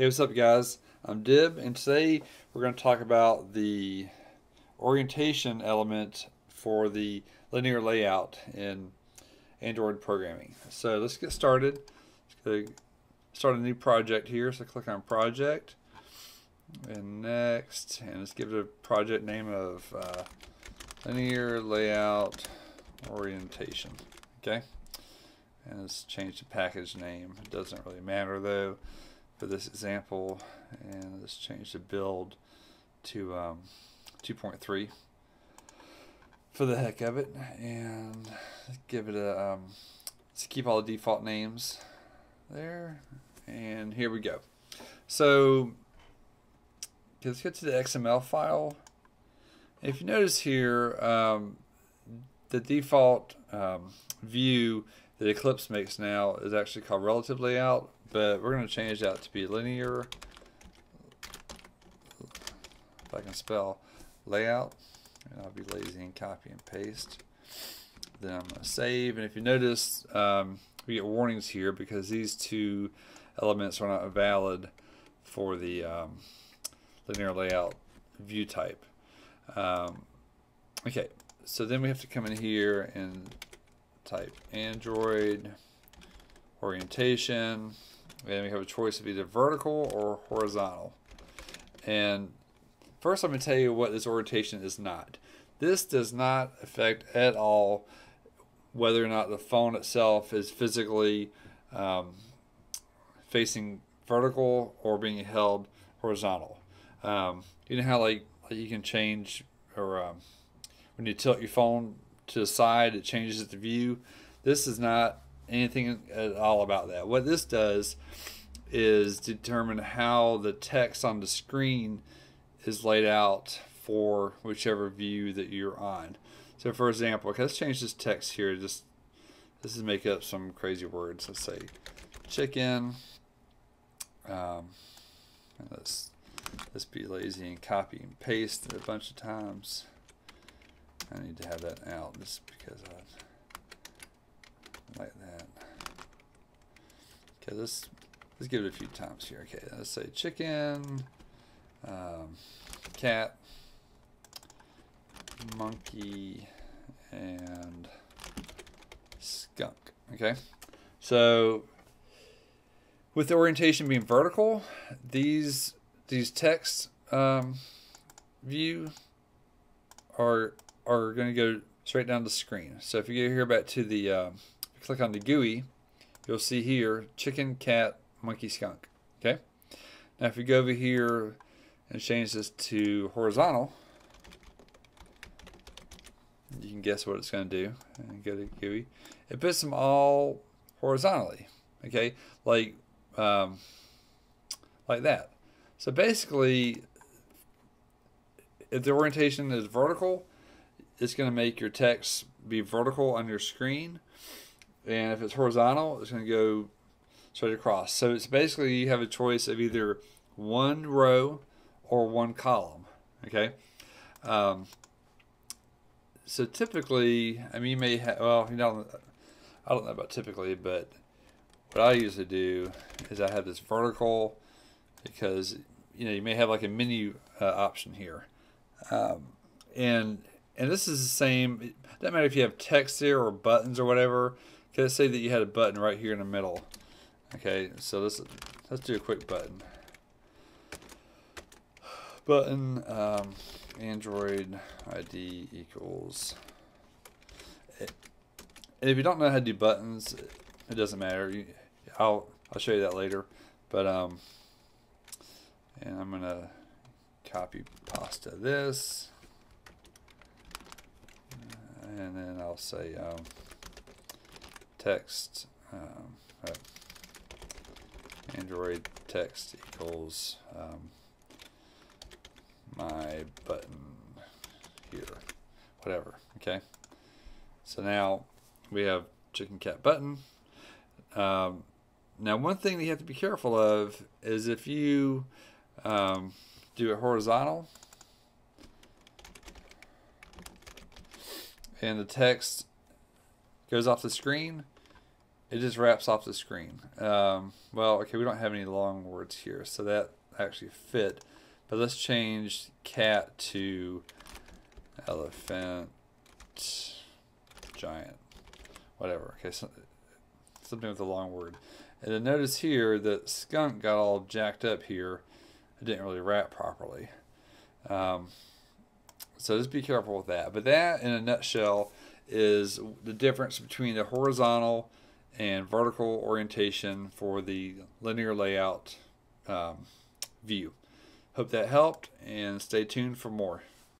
Hey, what's up, guys? I'm Dib, and today we're going to talk about the orientation element for the linear layout in Android programming. So let's get started. Let's start a new project here. So click on Project, and next, and let's give it a project name of uh, Linear Layout Orientation. Okay, and let's change the package name. It doesn't really matter though for this example and let's change the build to um, 2.3 for the heck of it and give it a um, let's keep all the default names there and here we go. So let's get to the XML file. If you notice here um, the default um, view that Eclipse makes now is actually called relative layout but we're going to change that to be linear. If I can spell layout and I'll be lazy and copy and paste. Then I'm going to save and if you notice um, we get warnings here because these two elements are not valid for the um, linear layout view type. Um, okay so then we have to come in here and type Android orientation and we have a choice of either vertical or horizontal. And first I'm going to tell you what this orientation is not. This does not affect at all whether or not the phone itself is physically um, facing vertical or being held horizontal. Um, you know how like, you can change or um, when you tilt your phone to the side it changes the view. This is not anything at all about that. What this does is determine how the text on the screen is laid out for whichever view that you're on. So for example, okay, let's change this text here. Just this is make up some crazy words. Let's say chicken. Um, let's let's be lazy and copy and paste it a bunch of times. I need to have that out just because I like. Okay, let's let's give it a few times here. Okay, let's say chicken, um, cat, monkey, and skunk. Okay, so with the orientation being vertical, these these text um, view are are going to go straight down the screen. So if you go here back to the uh, click on the GUI, you'll see here chicken, cat, monkey, skunk. Okay. Now if you go over here and change this to horizontal, you can guess what it's going to do. And go to GUI. It puts them all horizontally. Okay, like um, like that. So basically, if the orientation is vertical, it's going to make your text be vertical on your screen and if it's horizontal, it's going to go straight across. So it's basically you have a choice of either one row or one column. Okay. Um, so typically, I mean, you may have, well, you know, I don't know about typically, but what I usually do is I have this vertical because, you know, you may have like a menu uh, option here. Um, and, and this is the same, it doesn't matter if you have text there or buttons or whatever, Okay, let's say that you had a button right here in the middle. Okay, so let's let's do a quick button. Button um, Android ID equals. If you don't know how to do buttons, it doesn't matter. I'll I'll show you that later. But um, and I'm gonna copy pasta this, and then I'll say um, text um, uh, Android text equals um, my button here, whatever. Okay. So now we have chicken cat button. Um, now, one thing that you have to be careful of is if you um, do it horizontal and the text goes off the screen, it just wraps off the screen. Um, well, okay, we don't have any long words here, so that actually fit. But let's change cat to elephant, giant, whatever. Okay, so, something with a long word. And then notice here that skunk got all jacked up here. It didn't really wrap properly. Um, so just be careful with that. But that, in a nutshell, is the difference between the horizontal and vertical orientation for the linear layout um, view. Hope that helped and stay tuned for more.